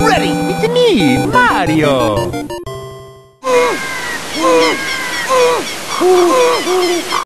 Ready! It's me, Mario.